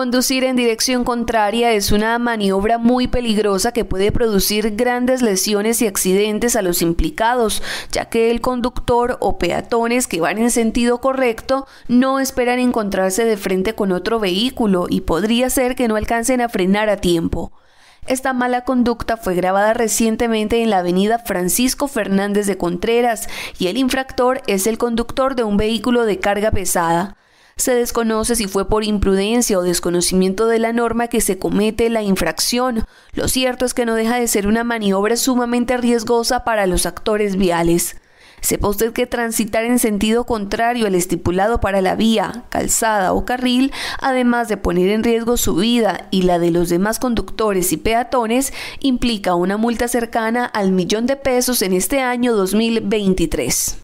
Conducir en dirección contraria es una maniobra muy peligrosa que puede producir grandes lesiones y accidentes a los implicados, ya que el conductor o peatones que van en sentido correcto no esperan encontrarse de frente con otro vehículo y podría ser que no alcancen a frenar a tiempo. Esta mala conducta fue grabada recientemente en la avenida Francisco Fernández de Contreras y el infractor es el conductor de un vehículo de carga pesada. Se desconoce si fue por imprudencia o desconocimiento de la norma que se comete la infracción. Lo cierto es que no deja de ser una maniobra sumamente riesgosa para los actores viales. Sepa usted que transitar en sentido contrario al estipulado para la vía, calzada o carril, además de poner en riesgo su vida y la de los demás conductores y peatones, implica una multa cercana al millón de pesos en este año 2023.